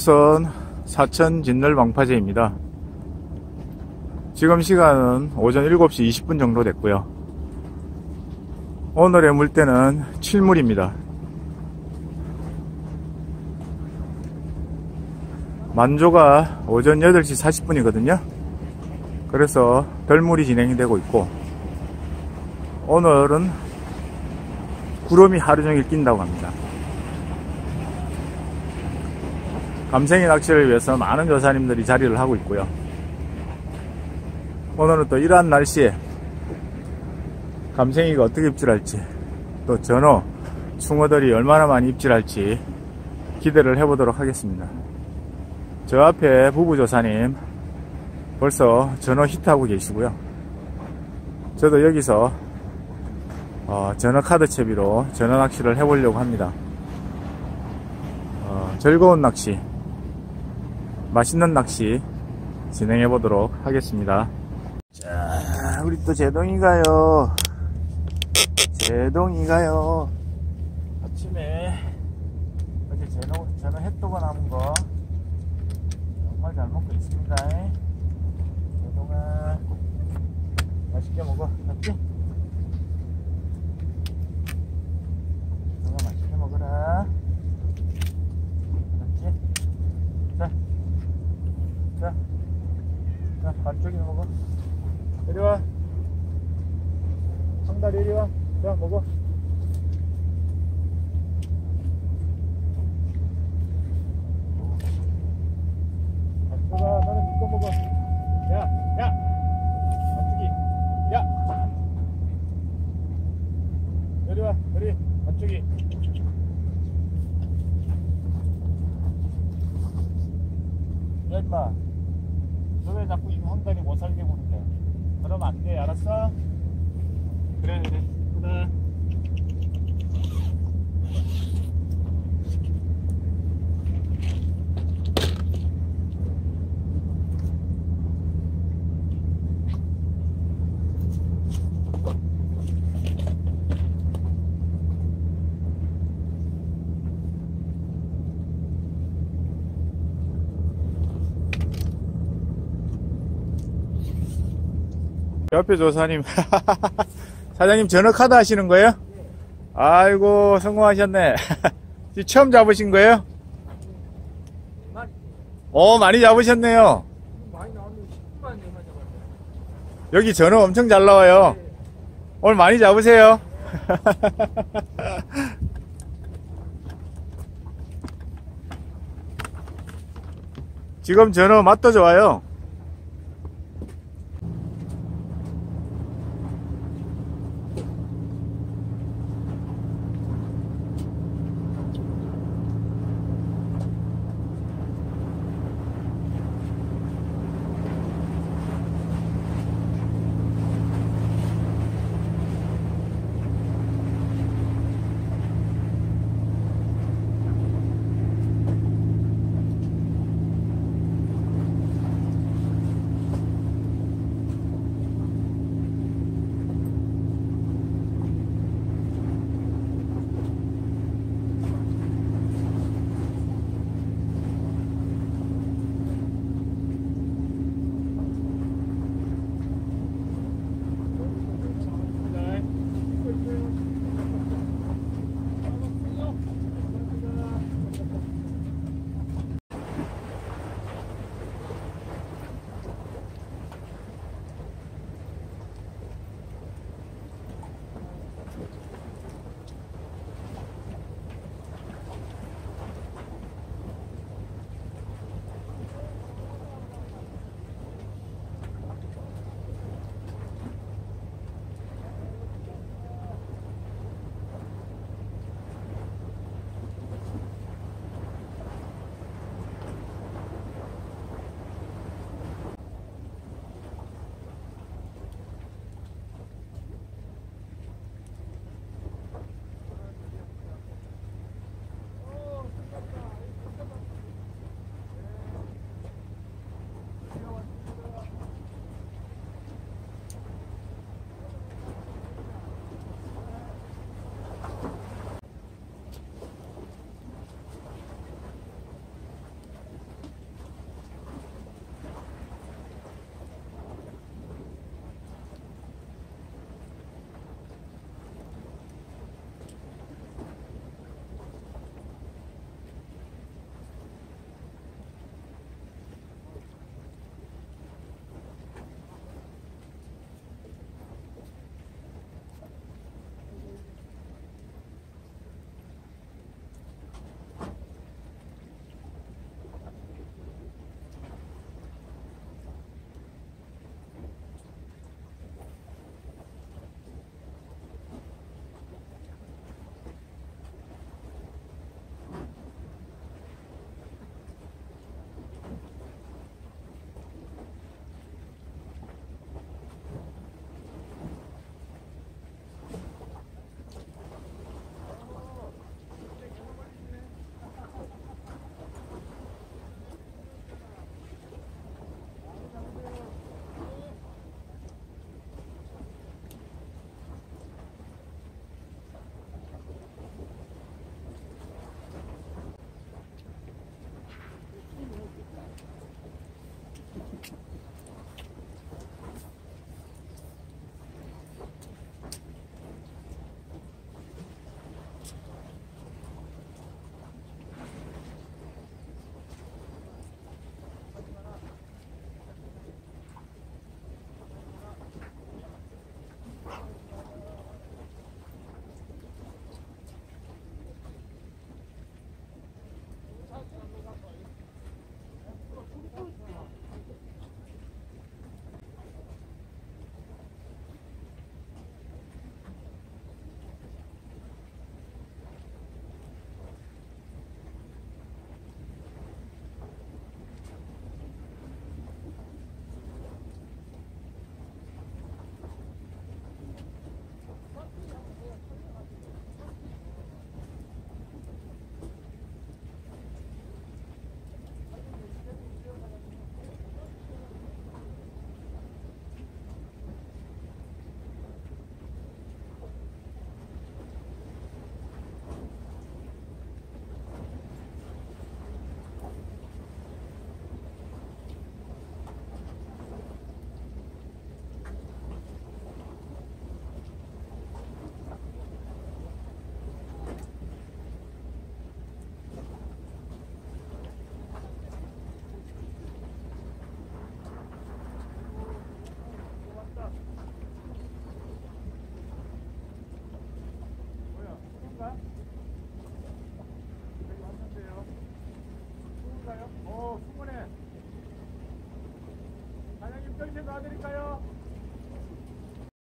이곳은 사천 진널 방파제입니다. 지금 시간은 오전 7시 20분 정도 됐고요. 오늘의 물때는 7물입니다. 만조가 오전 8시 40분이거든요. 그래서 별물이 진행이 되고 있고 오늘은 구름이 하루 종일 낀다고 합니다. 감생이 낚시를 위해서 많은 여사님들이 자리를 하고 있고요. 오늘은 또 이러한 날씨에 감생이가 어떻게 입질할지 또 전어, 숭어들이 얼마나 많이 입질할지 기대를 해보도록 하겠습니다. 저 앞에 부부조사님 벌써 전어 히트하고 계시고요. 저도 여기서 어, 전어 카드 채비로 전어 낚시를 해보려고 합니다. 어, 즐거운 낚시, 맛있는 낚시 진행해 보도록 하겠습니다. 자, 우리 또 제동이가요. 제동이가요. 아침에 어제 전어, 전어 햇도가 남은 거 정말 잘 먹고 있습니다. 제동아, 맛있게 먹어. 맞지? 제동아, 맛있게 먹어라. 맞지? 자, 자, 자, 반쪽이 먹어. 이리 와. 상다리 이리 와. 자, 먹어. 야, 야! 야! 야, 임마. 너왜 자꾸 이 황다리 못 살게 보는데? 그러면 안 돼, 알았어? 그래, 그래. 그래. 옆에 조사님 사장님 전화 카드 하시는 거예요? 아이고 성공하셨네 처음 잡으신 거예요? 어 많이 잡으셨네요 많이 나오는데 10분 만에 얼마 잡았어요? 여기 전화 엄청 잘 나와요 오늘 많이 잡으세요 지금 전화 맛도 좋아요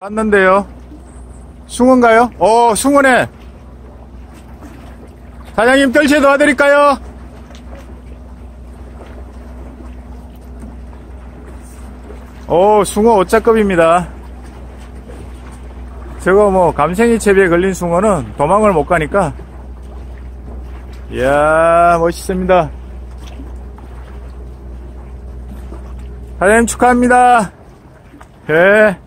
왔는데요. 숭어인가요? 어, 숭어네. 사장님 뜰채 놔드릴까요? 오, 숭어 오짜급입니다. 저거 뭐 감생이 채비에 걸린 숭어는 도망을 못 가니까 이야 멋있습니다. 사장님 축하합니다. 예.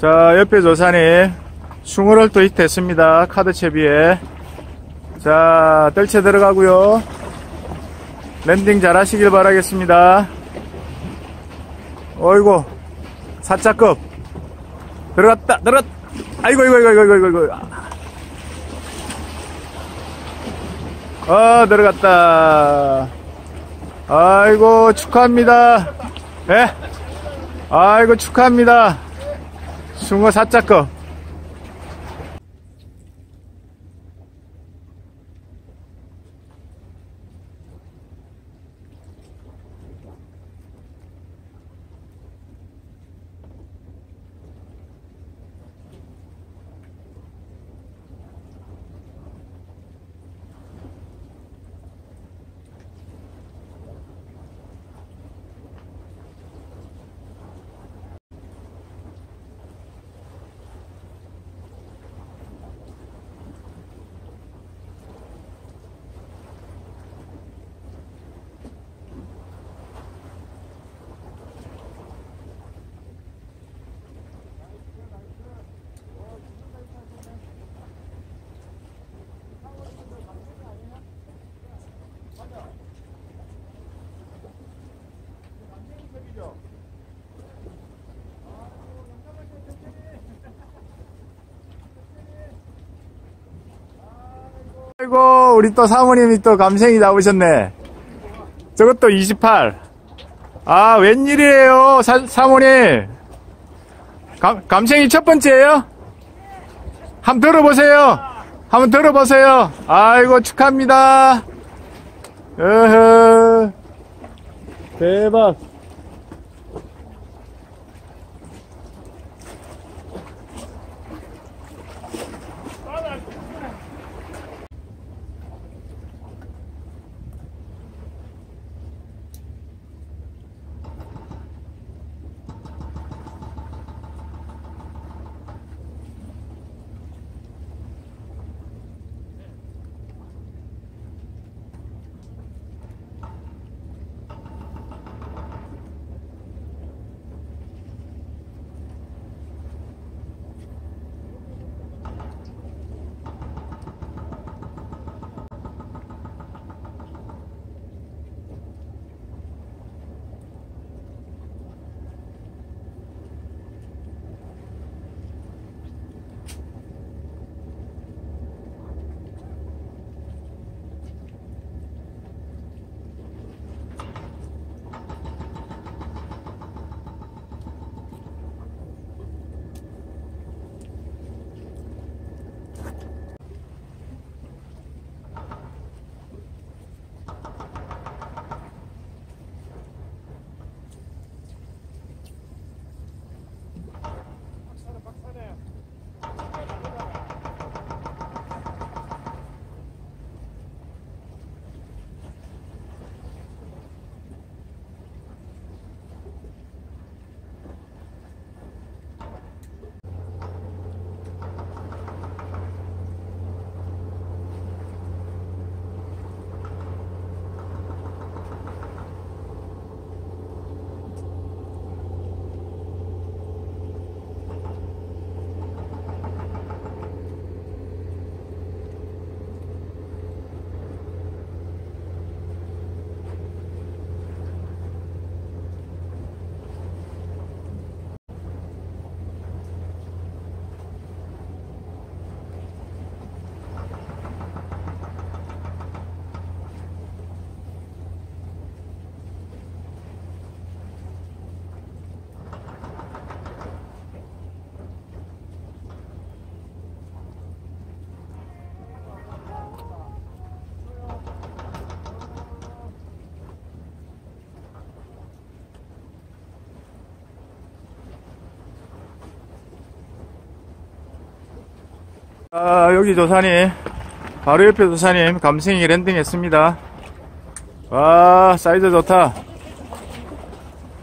자, 옆에 조사님, 숭어를 또 히트했습니다. 카드 채비에. 자, 뜰채 들어가고요 landing 잘 하시길 바라겠습니다. 어이구, 사자급. 들어갔다, 들어갔, 아이고, 이고, 이고, 이고, 이고, 이고. 어, 들어갔다. 아이고, 축하합니다. 예? 아이고, 축하합니다. 숭어 사자급. 아이고, 우리 또 사모님이 또 감생이 잡으셨네. 저것도 28. 아, 웬일이에요, 사, 사모님. 감, 감생이 첫 번째예요? 한번 들어보세요. 한번 들어보세요. 아이고, 축하합니다. 어허. 대박. 아, 여기 조사님, 바로 옆에 조사님, 감생이 landing 했습니다. 와, 사이즈 좋다.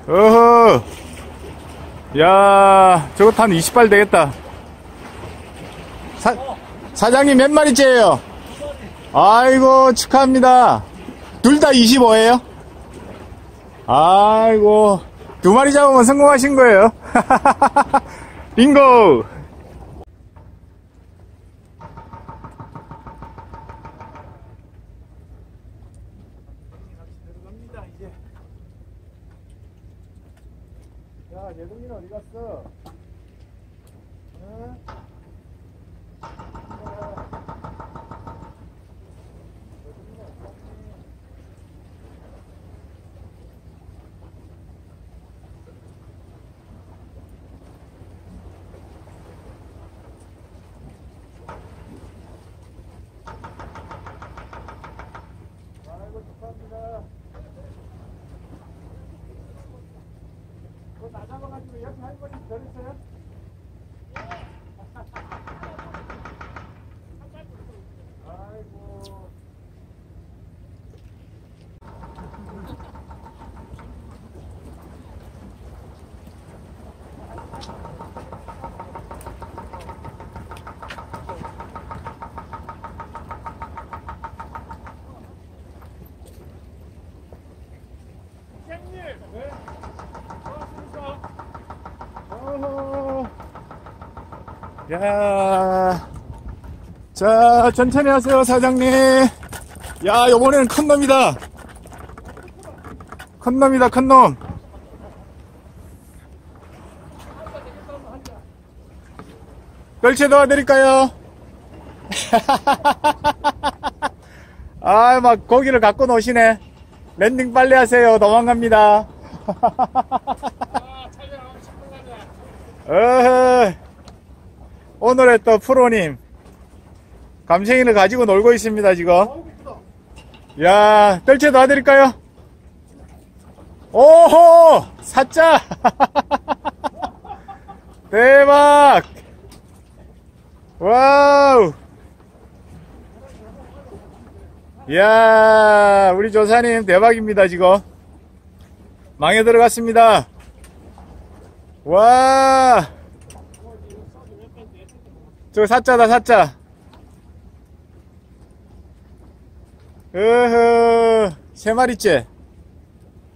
어허, 야, 저것 한 20발 되겠다. 사, 사장님 몇 마리째예요? 아이고, 축하합니다. 둘 다 25예요? 아이고, 두 마리 잡으면 성공하신 거예요. 빙고! 들어갑니다 이제 야 예동이는 어디 갔어? 어? 아이고 축하합니다. 그거 나 잡아가지고 옆에 할머니 별했어요? 아이고. 형님! 네? 고맙습니다. 어허. 야. 자, 천천히 하세요, 사장님. 야, 요번에는 큰 놈이다. 큰 놈이다, 큰 놈. 멸치 도와드릴까요? 아, 막 고기를 갖고 노시네. landing 빨리 하세요. 도망갑니다. 아? 어허. 오늘의 또 프로님. 감생이를 가지고 놀고 있습니다, 지금. 야, 뜰채 놔드릴까요? 오호! 사자! 대박! wow! 이야, 우리 조사님 대박입니다, 지금. 망에 들어갔습니다. 와! 저 사자다, 사자. 으흐, 세 마리째.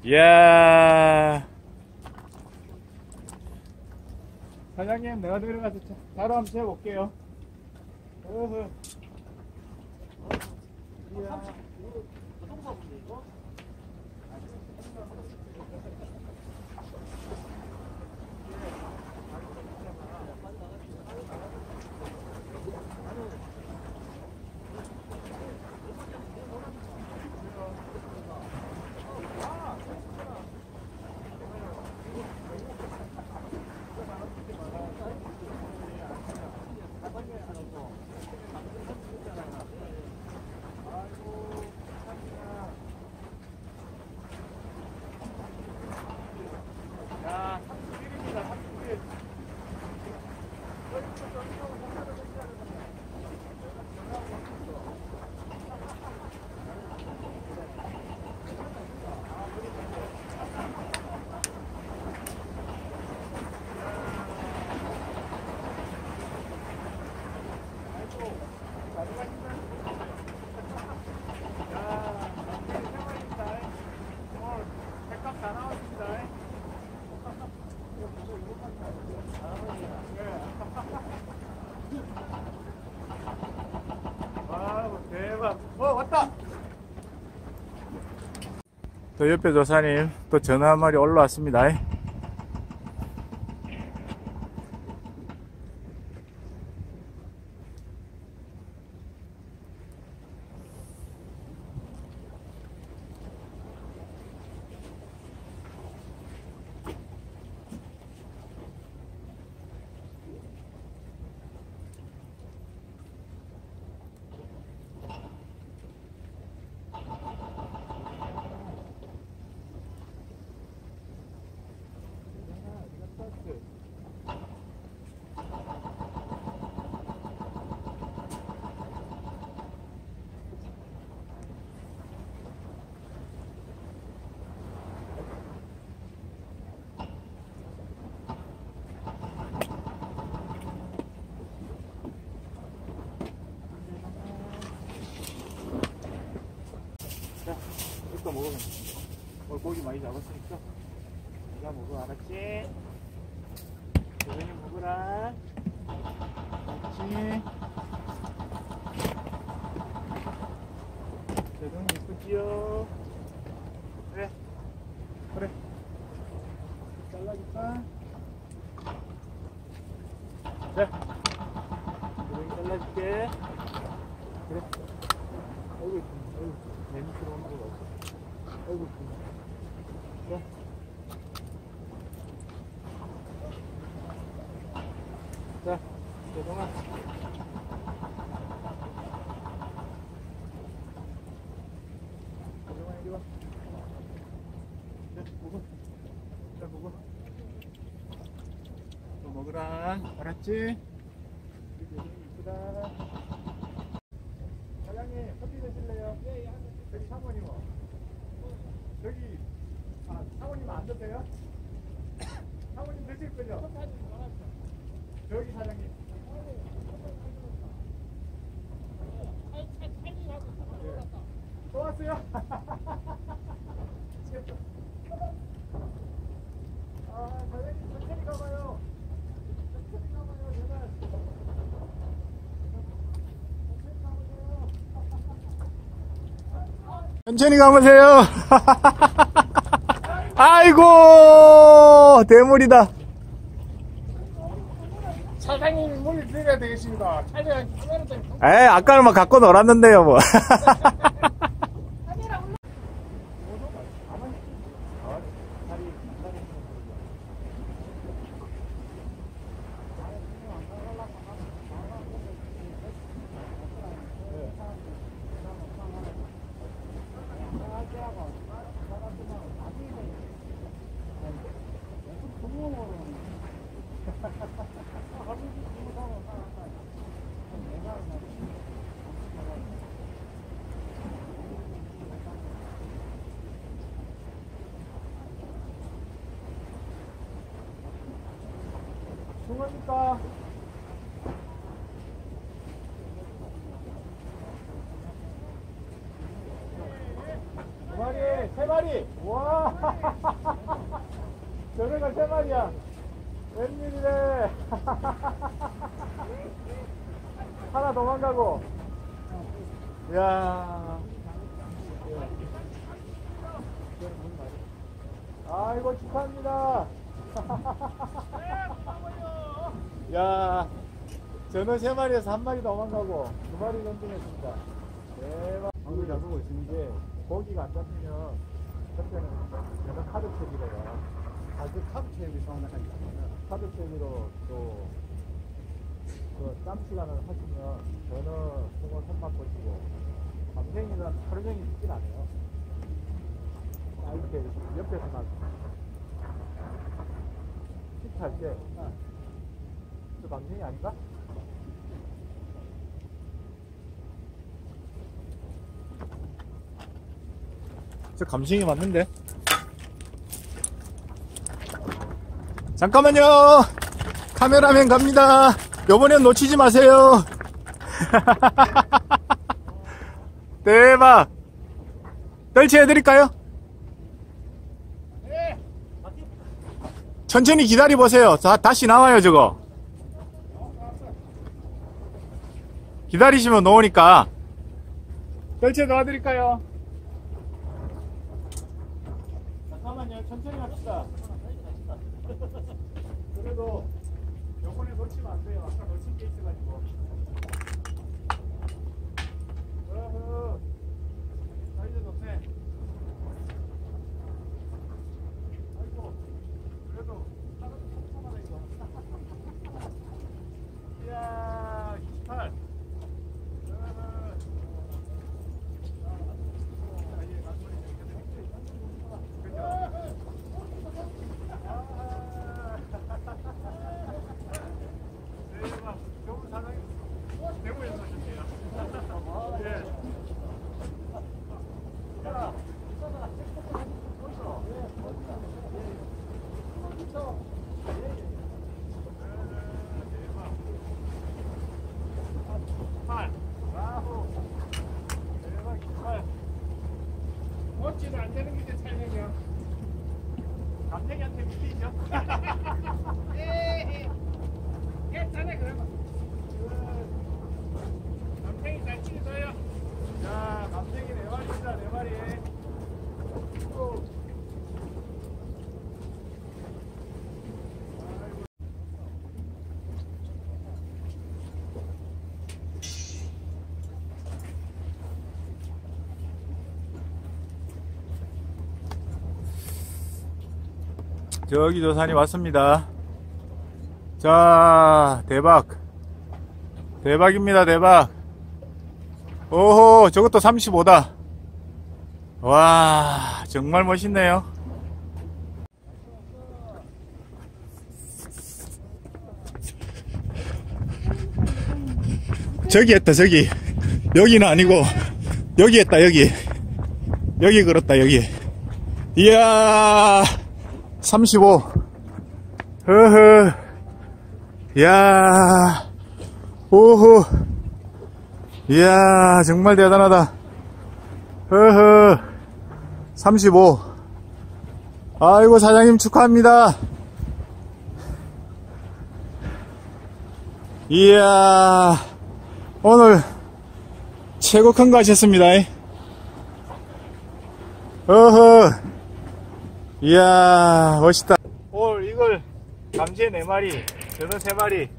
이야. 사장님, 내가 들어가서 자- 자로 한번 재볼게요. 으흐. 이야. 야, 31입니다, 31. 백값 다 나왔습니다. 와우 대박 어 왔다 또 옆에 조사님 또 전화 한 마리 올라왔습니다 고기 많이 잡았으니까 네가 먹어 알았지? 조ven이 먹어라 알았지? 조ven이 이쁘지요? 그래 그래 잘라줄까? 자 조ven이 잘라줄게 그래 아이고 이쁘네 아이고 냄새 들어오는 거 없어 아이고 이쁘네 자 자, 조동아. 조동아, 이리 와. 자, 먹어. 자, 먹어. 또 이쁘다. 사장님, 커피 드실래요? 예, 예. 저기 사모님. 저기, 아, 사모님 안 드세요? 사모님 드실 거죠? 저기 사장님. 또 왔어요? 아, 사장님 천천히 가봐요. 천천히 가봐요, 제발. 천천히 가보세요. 아이고, 대물이다. 사장님 물 드려야 되겠습니다. 촬영 카메라 때문에 에이, 아까는 막 갖고 놀았는데요, 뭐. 겁니까? 두 마리, 세 마리. 와, 저래가 세 마리야. 웬일이래. 하나 도망가고. 이야. 아이고 축하합니다. 야, 저는 세 마리에서 한 마리 도망가고 두 마리 런칭했습니다. 대박. 방금 잡고 있는데 고기가 안 잡히면 그때는 제가 카드 채비래요. 아, 그 카드 체험이 상당하니까. 카드 채비로 또그 짬 시간을 하시면 저는 숭어 손맛 보시고 밤생이는 하루 종일 있진 않아요. 아, 이렇게 옆에서만 식할 때, 저 밤생이 아닌가? 저 감생이 맞는데? 잠깐만요! 카메라맨 갑니다! 요번엔 놓치지 마세요! 대박! 떨치 해드릴까요? 천천히 기다려보세요. 자, 다시 나와요, 저거. 기다리시면 놓으니까. 떨치 도와드릴까요? 잠깐만요, 천천히 합시다. 그래도 요번에 놓치면 안 돼요. 아까 놓친 게 있어가지고. 어허. 사이즈 높네. 아이고. 그래도 하나 하나 이거. 이야, 28. 어허. 자, 이제 마지막에 그죠? 대박. 좋은 사장님. 대구에서 오셨네요. 예. 멋지도 안 되는 게 촬영이야. 감독님한테 믿기죠? 괜찮아 그러면. 감탱이 잘 치서요. 자, 감탱이 네 마리입니다, 네 마리. 또. 저기 조산이 왔습니다. 자, 대박. 대박입니다, 대박. 오호, 저것도 35다. 와, 정말 멋있네요. 저기 했다, 저기. 여기는 아니고, 여기 했다, 여기. 여기 걸었다, 여기. 이야, 35. 허허. 이야, 오호. 이야, 정말 대단하다. 허허. 35. 아이고, 사장님 축하합니다. 이야, 오늘 최고 큰 거 하셨습니다. 어허. 이야, 멋있다. 오늘 이걸 감시에 4마리, 저는 3마리,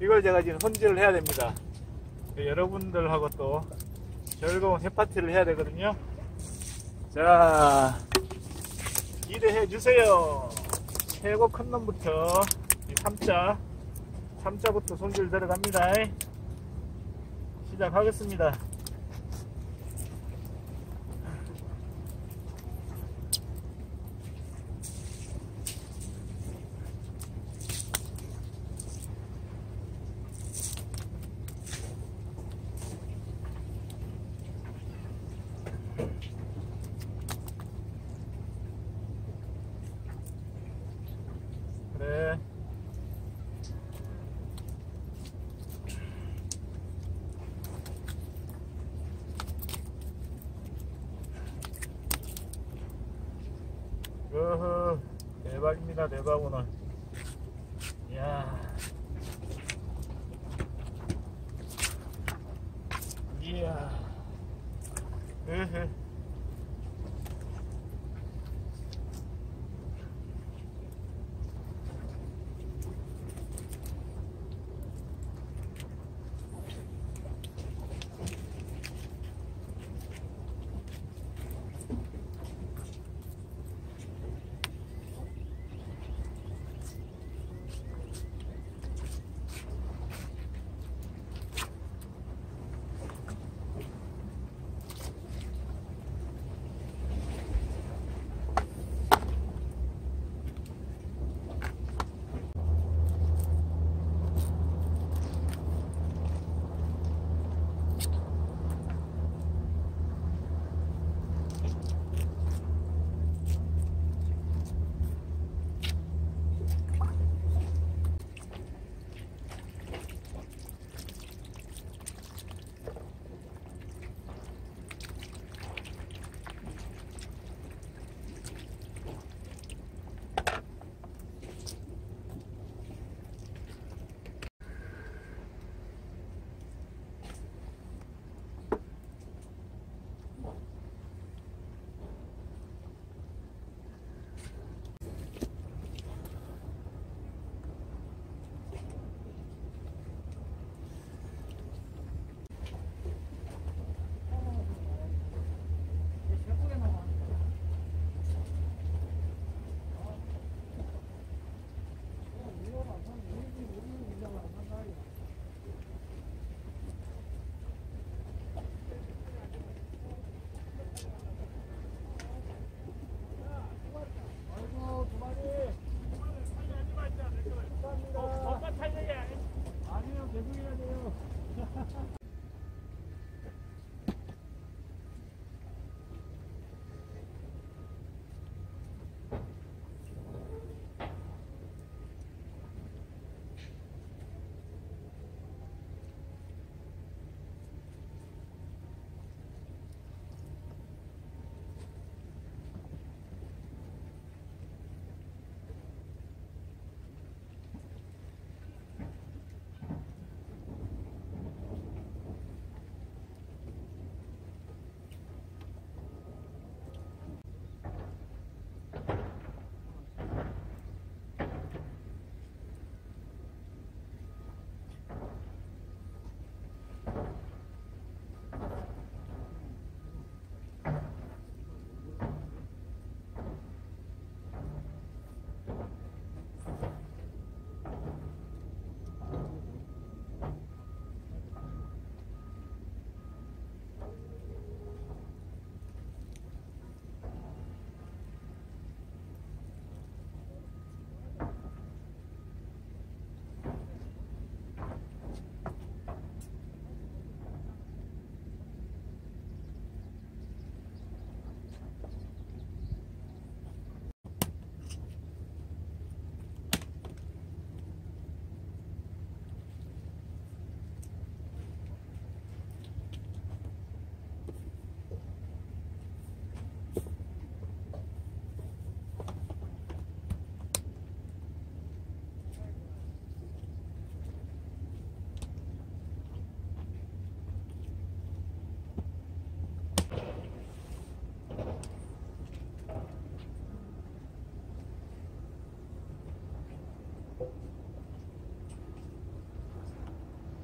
이걸 제가 지금 손질을 해야 됩니다. 여러분들하고 또 즐거운 해파티를 해야 되거든요. 자, 기대해 주세요. 최고 큰 놈부터 이 3자, 3자부터 손질 들어갑니다. 시작하겠습니다. 그래. 어허, 대박 오늘.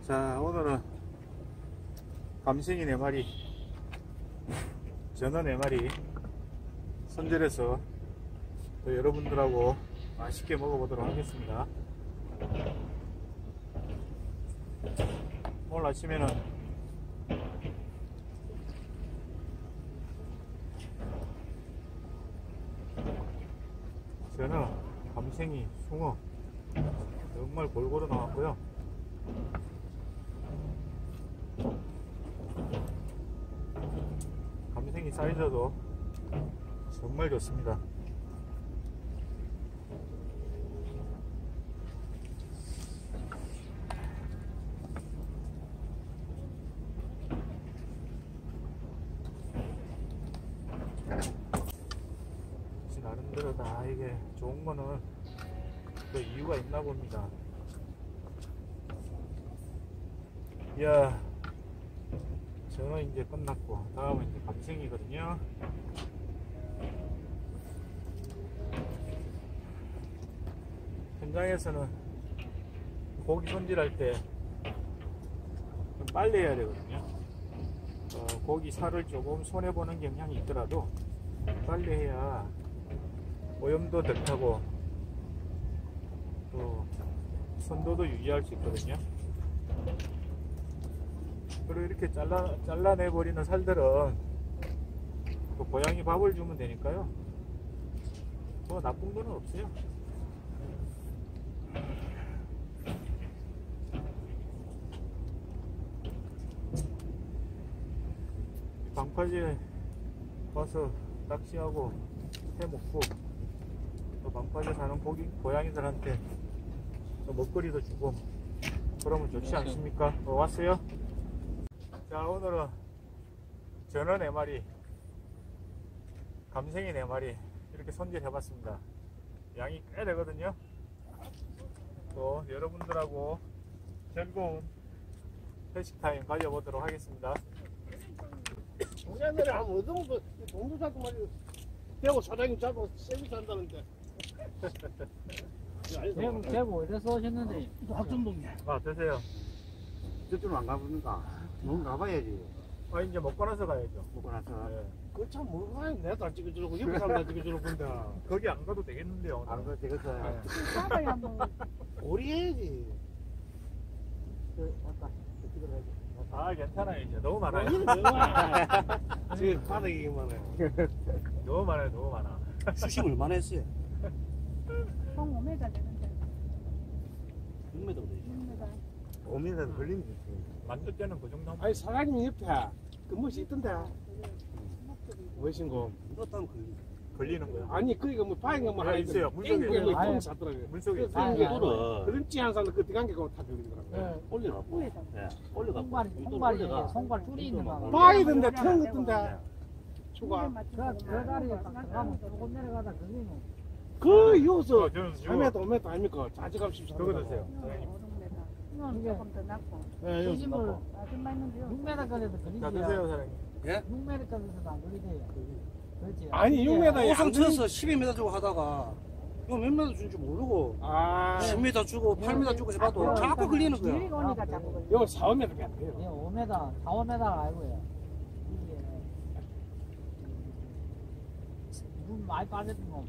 자, 오늘은 감생이 4마리, 전어 4마리 손질해서 또 여러분들하고 맛있게 먹어보도록 하겠습니다. 오늘 아침에는 전어, 감생이, 숭어 정말 골고루 나왔고요. 감생이 사이즈도 정말 좋습니다. 나름대로 다 이게 좋은 거는 또 이유가 있나 봅니다. 이야, 저는 이제 끝났고, 다음은 이제 감생이거든요. 현장에서는 고기 손질할 때 좀 빨리 해야 되거든요. 어, 고기 살을 조금 손해보는 경향이 있더라도 빨리 해야 오염도 덜 타고 또 선도도 유지할 수 있거든요. 그리고 이렇게 잘라, 잘라내버리는 살들은 그 고양이 밥을 주면 되니까요. 뭐 나쁜 거는 없어요. 방파제 와서 낚시하고 해 먹고 또 방파제 사는 고기 고양이들한테 또 먹거리도 주고 그러면 좋지 않습니까? 어, 왔어요? 자 오늘은 전어 네 마리 감생이 네 마리 이렇게 손질 해봤습니다. 양이 꽤 되거든요. 또 여러분들하고 즐거운 회식 타임 가져보도록 하겠습니다. 작년에 한 어느 정도 동도 잡고 말이야. 대고 사장님 잡고 세비 산다는데. 대구, 대구 어디서 오셨는데? 학전동이야. 아 드세요. 저쪽으로 안 가보니까 너무 가봐야지. 아 이제 먹고 나서 가야죠. 먹고 나서. 네. 그참 모르고 내다 찍어주려고 옆에 사람 다 찍어주려고 본데. 거기 안 가도 되겠는데요. 오늘. 안 그래 되겠어. 네. 바다에 한번 오리 해야지. 그 아까 그 찍어야지. 아 괜찮아요 이제 너무 많아요. 너무 많아. 지금 바닥이기만 해. 너무 많아요 너무 많아. 수심 얼마나 했어요? 총 5m 되는데 6m 되지. 6m 5m 걸리면 되지. 만들 때는 그 정도. 아니 사장님 옆에 그 무엇이 있던데. 무엇인고? 이것도 걸리. 걸리는 거예요. 아니 그니까 뭐 바인가 뭐 네, 하나 있어요. 물속에 뭐 있어요. 돈 샀더라고요. 물속에 그래서 있어요. 이게 아, 물을 그림지 한 사람 그때 관계가 다 걸리더라고요. 네. 올려갖고 예, 올려갖고 손발이, 올려가. 손발 줄이 있는 거. 바이던데 통 같던데. 추가. 그, 그 다리에 딱 들어가면 조금 내려가다 거기는 그 지금 3m 5m 아닙니까? 자지감 14m. 그거 드세요. 이건 조금 더 낮고 예, 이거 조심을 아줌마 있는데요 6m까지도 걸리지. 자 드세요 사장님. 6m까지도 안 걸리대요. 그렇지. 아니 6m 오성 쳐서 12m 주고 하다가 이거 몇 m 준지 모르고 아, 10m 주고 8m 주고 해봐도 자꾸 걸리는 거야. 길이가 오니까 자꾸 걸려 이거 4, 5m 안 예, 돼요. 5m, 4, 5m가 아니고요. 이게 물 많이 빠졌던 거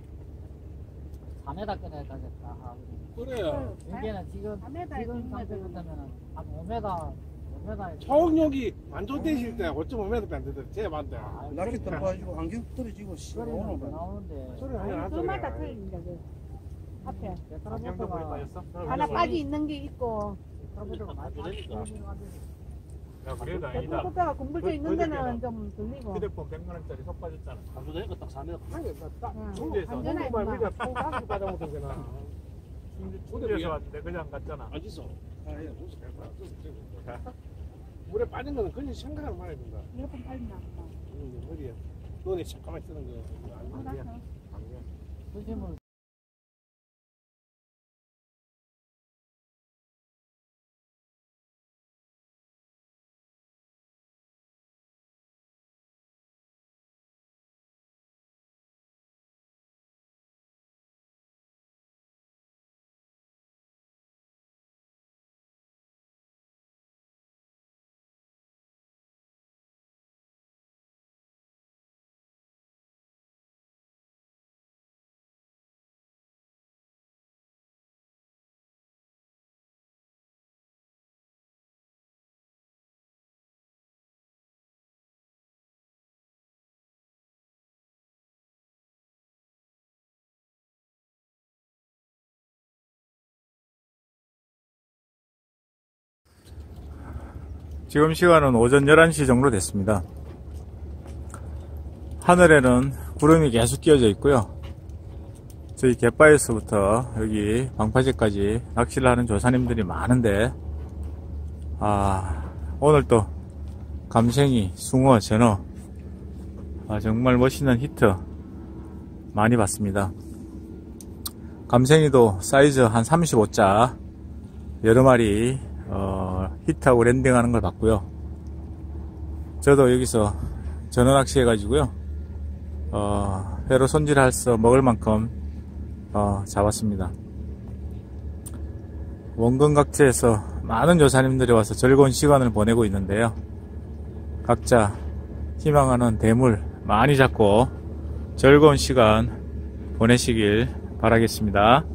4m까지 가졌다 하고. 그래요. 여기는 지금 4m, 지금 6m. 상태 같으면 한 5m, 5m. 차옥력이 만족되실 때 5.5m 안 되더라. 제 반대. 낙지 떨어가지고 안경 떨어지고 씨 소리는 더 오늘 나오는데. 소리 하나 안 그마다 들어요. 틀린다 그 앞에 안경도 머리 빠졌어? 하나 빠지 있는 게 있고 트러블도 많이 되니까. 야 그래도 아니다. 코뼈가 굼불져 그- 있는 그 데는 좀 들리고 휴대폰 100만 원짜리 속 빠졌잖아. 되니까 딱 4m. 아니, 나 딱. 안전해 정말 통과하기 받아먹던 거나. 충주, 충주에서 왔는데 그냥 안 갔잖아. 어디서? 아, 예, 무슨 갈 거야. 물에 빠진 거는 그냥 생각을 말해야 된다. 이어폰 팔리나 보다 응, 어디에? 너네 잠깐만 쓰는 거. 아, 아니야. 알 지금 시간은 오전 11시 정도 됐습니다. 하늘에는 구름이 계속 끼어져 있고요. 저희 갯바에서부터 여기 방파제까지 낚시를 하는 조사님들이 많은데, 아, 오늘 또 감생이, 숭어, 전어, 아, 정말 멋있는 히트 많이 봤습니다. 감생이도 사이즈 한 35자 여러 마리 어, 히트하고 랜딩하는 걸 봤고요. 저도 여기서 전어 낚시 해가지고요. 어, 회로 손질할 수 먹을 만큼 어, 잡았습니다. 원근 각지에서 많은 조사님들이 와서 즐거운 시간을 보내고 있는데요. 각자 희망하는 대물 많이 잡고 즐거운 시간 보내시길 바라겠습니다.